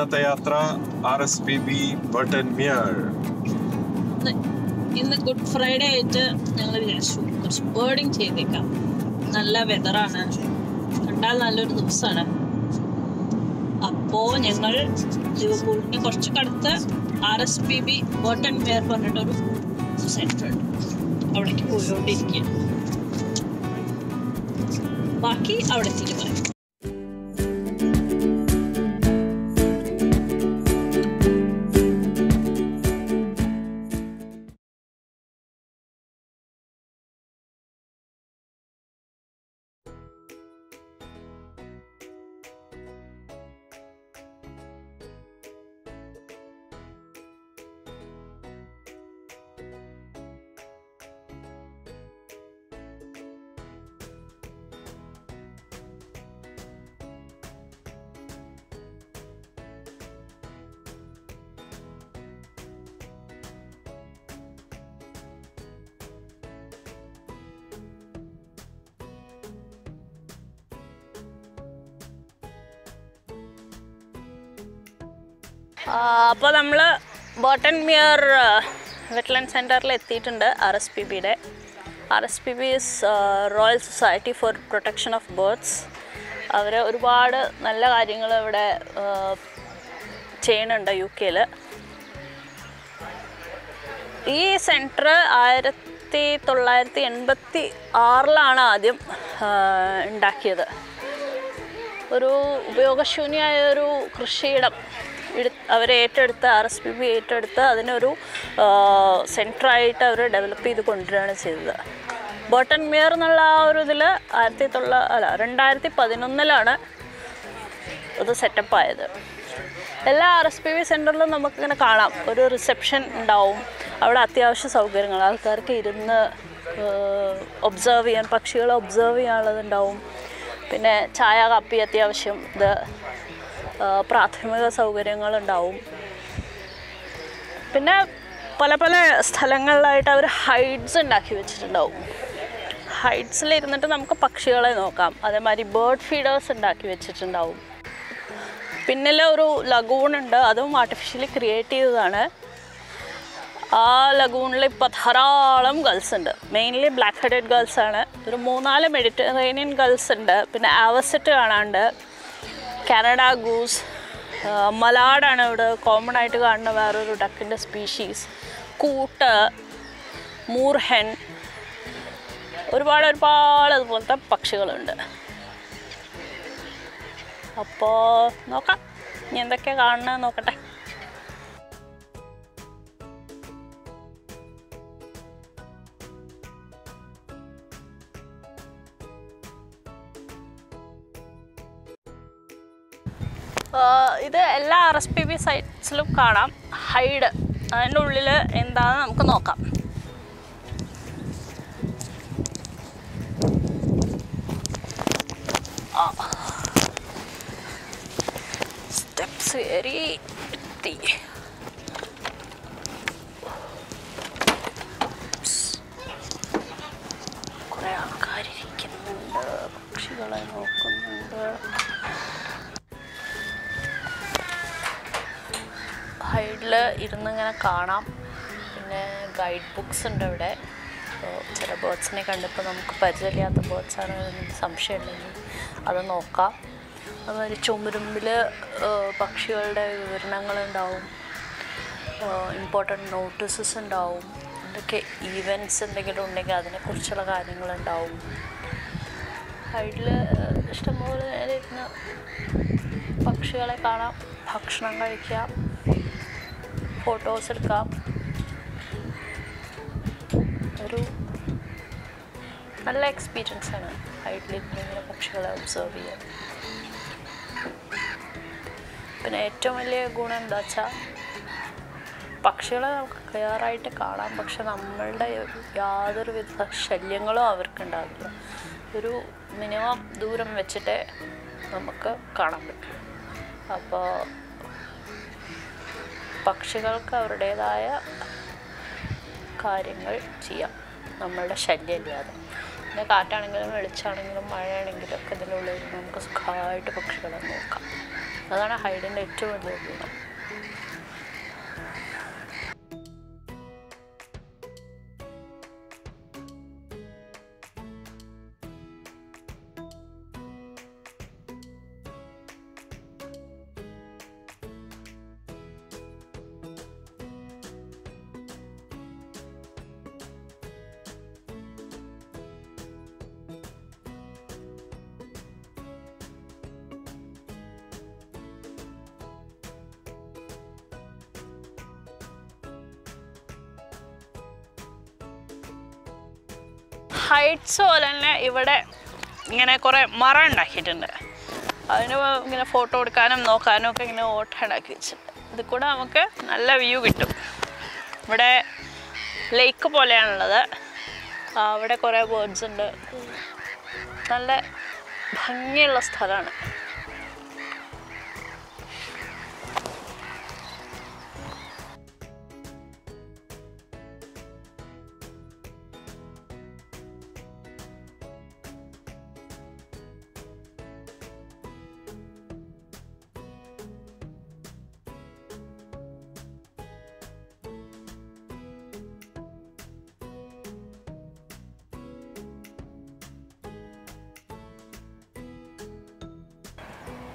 ഇന്നത്തെ യാത്ര R S P B Burton Mere ഇന്ന് ഗുഡ് ഫ്രൈഡേ ആയിട്ട് ഞങ്ങൾ വിചാരിച്ചു. കുറച്ച് ബേർഡിങ് ചെയ്തേക്കാം. നല്ല വെതറാണ് കണ്ടാൽ നല്ലൊരു ദിവസമാണ് അപ്പോൾ ഞങ്ങൾ ലിവർപൂളിന് കുറച്ച് കടുത്ത് R S P B Burton Mere പറഞ്ഞിട്ടൊരു സെന്റർ ഉണ്ട്. അവിടേക്ക് പോയിക്കൊണ്ടിരിക്കുകയാണ് ബാക്കി അവിടെ എത്തിയിട്ട് അപ്പോൾ നമ്മൾ ബോട്ടൺ മിയർ വെറ്റ്ലാൻഡ് സെന്ററിൽ എത്തിയിട്ടുണ്ട് ആർ എസ് പി ബിയുടെ R S P B is Royal Society for Protection of Birds. അവർ ഒരുപാട് നല്ല കാര്യങ്ങൾ ഇവിടെ ചെയ്യുന്നുണ്ട് യു കെയിൽ ഈ സെന്റർ ആയിരത്തി തൊള്ളായിരത്തി എൺപത്തി ആറിലാണ് ആദ്യം ഉണ്ടാക്കിയത്. ഒരു ഉപയോഗശൂന്യമായ ഒരു കൃഷിയിടം. അവർ ഏറ്റെടുത്ത് ആർ എസ് പി ബി ഏറ്റെടുത്ത് അതിനൊരു സെന്ററായിട്ട് അവർ ഡെവലപ്പ് ചെയ്ത് കൊണ്ടുവരികയാണ് ചെയ്തത്. ബോട്ടൺ മിയർ എന്നുള്ള ആ ഒരു ഇതിൽ ആയിരത്തി തൊള്ള അല്ല രണ്ടായിരത്തി പതിനൊന്നിലാണ് ഇത് സെറ്റപ്പ് ആയത് എല്ലാ ആർ എസ് പി വി സെന്ററിലും നമുക്കിങ്ങനെ കാണാം. ഒരു റിസപ്ഷൻ ഉണ്ടാവും. അവിടെ അത്യാവശ്യ സൗകര്യങ്ങൾ. ആൾക്കാർക്ക് ഇരുന്ന് ഒബ്സർവ് ചെയ്യാൻ പക്ഷികളെ ഒബ്സർവ് ചെയ്യാനുള്ളതുണ്ടാവും പിന്നെ ചായ കാപ്പി അത്യാവശ്യം ഇത് പ്രാഥമിക സൗകര്യങ്ങളുണ്ടാവും. പിന്നെ പല പല സ്ഥലങ്ങളിലായിട്ട് അവർ ഹൈഡ്സ് ഉണ്ടാക്കി വെച്ചിട്ടുണ്ടാവും. ഹൈഡ്സിൽ ഇരുന്നിട്ട് നമുക്ക് പക്ഷികളെ നോക്കാം. അതേമാതിരി ബേർഡ് ഫീഡേഴ്സ് ഉണ്ടാക്കി വെച്ചിട്ടുണ്ടാവും. പിന്നിൽ ഒരു ലഗൂൺ ഉണ്ട്. അതും ആർട്ടിഫിഷ്യലി ക്രിയേറ്റ് ചെയ്തതാണ്. ആ ലഗൂണിൽ ഇപ്പോൾ ധാരാളം ഗേൾസ് ഉണ്ട്. മെയിൻലി ബ്ലാക്ക് ഹെഡഡ് ഗേൾസ് ആണ്. ഒരു മൂന്നാൽ മെഡിറ്ററേനിയൻ ഗേൾസ് ഉണ്ട്. പിന്നെ ആവസെറ്റ് കാണാണ്ട് കാനഡ ഗൂസ് മലാഡാണ് ഇവിടെ കോമൺ ആയിട്ട് കാണുന്ന വേറൊരു ഡക്കിന്റെ സ്പീഷീസ് കൂട്ട് മൂർഹെൻ ഒരുപാട് ഒരുപാട് അതുപോലത്തെ പക്ഷികളുണ്ട്. അപ്പോൾ നോക്കാം ഇനി എന്തൊക്കെയാണ് കാണുന്നത് നോക്കട്ടെ. ഇത് എല്ലാ ആർ എസ് പി ബി സൈറ്റ്സിലും കാണാം. ഹൈഡ് അതിന്റെ ഉള്ളിൽ എന്താണെന്ന് നമുക്ക് നോക്കാം. സ്റ്റെപ്സ് കയറി എത്തി. കുറേ ആൾക്കാരിരിക്കുന്നുണ്ട് പക്ഷികളെ നോക്കുന്നുണ്ട്. ഹൈഡിൽ ഇരുന്നിങ്ങനെ കാണാം. പിന്നെ ഗൈഡ് ബുക്സ് ഉണ്ട് അവിടെ. അപ്പോൾ ചില ബേർഡ്സിനെ കണ്ടപ്പോൾ നമുക്ക് പരിചയമില്ലാത്ത ബേർഡ്സാണ് സംശയമുണ്ടെങ്കിൽ അത് നോക്കാം. അതുപോലെ ചുമരുമ്പിൽ പക്ഷികളുടെ വിവരണങ്ങളുണ്ടാവും. ഇമ്പോർട്ടന്റ് നോട്ടീസസ് ഉണ്ടാവും. എന്തൊക്കെ ഈവന്റ്സ് എന്തെങ്കിലും ഉണ്ടെങ്കിൽ അതിനെക്കുറിച്ചുള്ള കാര്യങ്ങളുണ്ടാവും. സൈഡിൽ ഇഷ്ടംപോലെ ഇരുന്ന് പക്ഷികളെ കാണാം ഭക്ഷണം കഴിക്കാം. ഫോട്ടോസ് എടുക്കാം. ഒരു നല്ല എക്സ്പീരിയൻസ് ആണ്. ഹൈറ്റിലിരുന്നിങ്ങനെ പക്ഷികളെ ഒബ്സർവ് ചെയ്യാൻ. പിന്നെ ഏറ്റവും വലിയ ഗുണം എന്താ വെച്ചാൽ പക്ഷികളെ നമുക്ക് ക്ലിയറായിട്ട് കാണാം. പക്ഷെ നമ്മളുടെ യാതൊരു വിധ ശല്യങ്ങളും അവർക്കുണ്ടാവില്ല ഒരു മിനിമം ദൂരം വെച്ചിട്ടേ നമുക്ക് കാണാൻ പറ്റും. അപ്പോൾ പക്ഷികൾക്ക് അവരുടേതായ കാര്യങ്ങൾ ചെയ്യാം. നമ്മളുടെ ശല്യമില്ലാതെ. പിന്നെ കാറ്റാണെങ്കിലും വെളിച്ചാണെങ്കിലും മഴയാണെങ്കിലും ഒക്കെ ഇതിനുള്ളിൽ നമുക്ക് സുഖമായിട്ട് പക്ഷികളെ നോക്കാം. അതാണ് ഹൈഡിന്റെ ഏറ്റവും വലിയ ഗുണം. ഹൈറ്റ്സ് പോലെ തന്നെ ഇവിടെ ഇങ്ങനെ കുറേ മറ ഉണ്ടാക്കിയിട്ടുണ്ട്. അതിന് ഇങ്ങനെ ഫോട്ടോ എടുക്കാനും നോക്കാനും ഒക്കെ ഇങ്ങനെ ഓട്ട ഉണ്ടാക്കി വെച്ചിട്ടുണ്ട്. ഇത് കൂടെ നമുക്ക് നല്ല വ്യൂ കിട്ടും. ഇവിടെ ലേക്ക് പോലെയാണുള്ളത്. അവിടെ കുറേ ബേർഡ്സ് ഉണ്ട്. നല്ല ഭംഗിയുള്ള സ്ഥലമാണ്.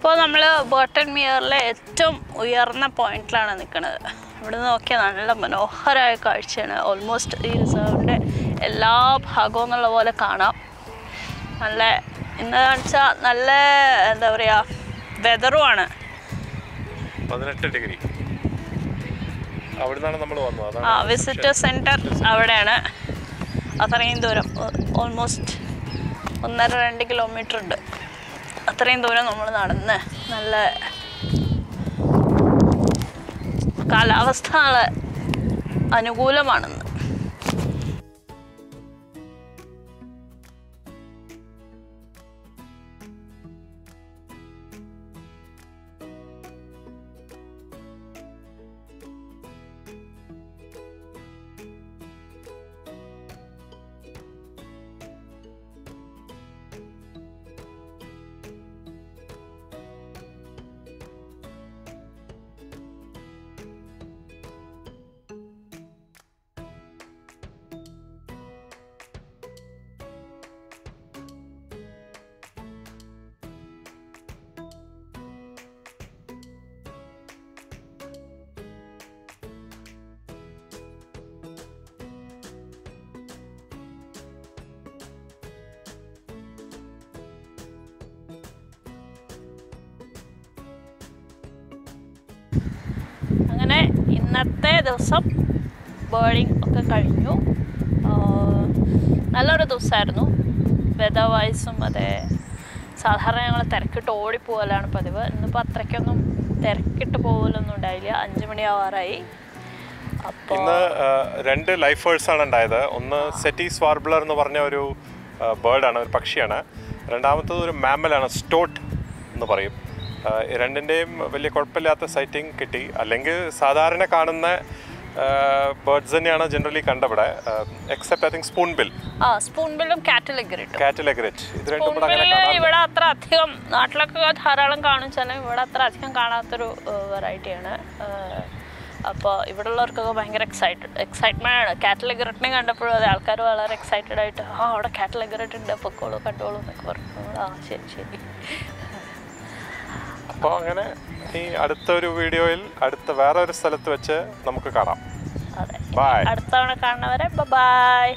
ഇപ്പോൾ നമ്മൾ ബോട്ടൺ മിയറിലെ ഏറ്റവും ഉയർന്ന പോയിന്റിലാണ് നിൽക്കുന്നത് ഇവിടെ നിന്ന് നോക്കിയാൽ നല്ല മനോഹരമായ കാഴ്ചയാണ്. ഓൾമോസ്റ്റ് ഈ റിസർവിന്റെ എല്ലാ ഭാഗവും എന്നുള്ള പോലെ കാണാം. നല്ല ഇന്ന് കാണിച്ചാൽ നല്ല എന്താ പറയുക വെതറുമാണ് പതിനെട്ട് ഡിഗ്രി. അവിടുന്നാണ് നമ്മൾ വന്നത്. ആ വിസിറ്റർ സെന്റർ അവിടെയാണ്. അത്രയും ദൂരം. ഓൾമോസ്റ്റ് ഒന്നര രണ്ട് കിലോമീറ്റർ ഉണ്ട്. അത്രയും ദൂരം നമ്മൾ നടന്ന് നല്ല കാലാവസ്ഥ നല്ല അനുകൂലമാണെന്ന്. ദിവസം ബേർഡിങ് ഒക്കെ കഴിഞ്ഞു. നല്ലൊരു ദിവസമായിരുന്നു വെതർ വൈസും അതെ. സാധാരണ ഞങ്ങൾ തിരക്കിട്ട് ഓടിപ്പോകലാണ് പതിവ്. ഇന്നിപ്പോൾ അത്രയ്ക്കൊന്നും തിരക്കിട്ട് പോകലൊന്നും ഉണ്ടായില്ല. അഞ്ച് മണിയാവാറായി ഇന്ന് രണ്ട് ലൈഫേഴ്സ് ആണ് ഉണ്ടായത്. ഒന്ന് സെറ്റി സ്വാർബ്ലർ എന്ന് പറഞ്ഞ ഒരു ബേർഡാണ് ഒരു പക്ഷിയാണ്. രണ്ടാമത്തത് ഒരു മാമലാണ് സ്റ്റോട്ട് എന്ന് പറയും. രണ്ടിന്റെയും വലിയ കുഴപ്പമില്ലാത്ത സൈറ്റിംഗ് കിട്ടി. അല്ലെങ്കിൽ സാധാരണ കാണുന്ന ബേർഡ്സ് തന്നെയാണ് ജനറലി കണ്ടവിടെ? Except I think spoonbill ആ സ്പൂൺ ബില്ലും കാറ്റലഗ്രറ്റ് കാറ്റലഗ്രറ്റ് ഇത് രണ്ടും അങ്ങനെ ഇവിടെ അത്ര അധികം നാട്ടിലൊക്കെ ധാരാളം കാണിച്ചാലും ഇവിടെ അത്ര അധികം കാണാത്തൊരു വെറൈറ്റിയാണ് അപ്പോൾ ഇവിടെ ഉള്ളവർക്കൊക്കെ ഭയങ്കര എക്സൈറ്റഡ് എക്സൈറ്റ്മെന്റ് ആണ്. കാറ്റൽ എഗററ്റിനെ കണ്ടപ്പോഴും അതെ ആൾക്കാർ വളരെ എക്സൈറ്റഡ് ആയിട്ട് ആ അവിടെ കാറ്റൽ എഗററ്റ് ഉണ്ട് പൊക്കോളൂ കണ്ടോളൂ എന്നൊക്കെ പറഞ്ഞു ആ ശരി ശരി. അപ്പോൾ അങ്ങനെ ഈ അടുത്ത ഒരു വീഡിയോയിൽ അടുത്ത വേറെ ഒരു സ്ഥലത്ത് വെച്ച് നമുക്ക് കാണാം. അതെ. Bye. അടുത്ത തവണ കാണുന്നവരെ ബൈ